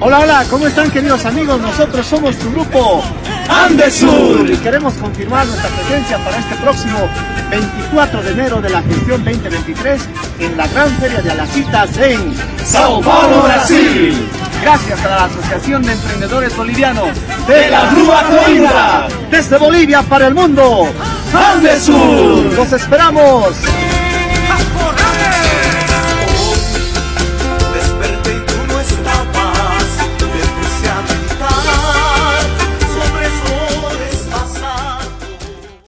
Hola, hola, ¿cómo están queridos amigos? Nosotros somos tu grupo Andesur y queremos confirmar nuestra presencia para este próximo 24 de enero de la gestión 2023 en la Gran Feria de Alacitas en Sao Paulo, Brasil. Gracias a la Asociación de Emprendedores Bolivianos de la Rúa Coimbra, desde Bolivia para el mundo, Andesur. Los esperamos.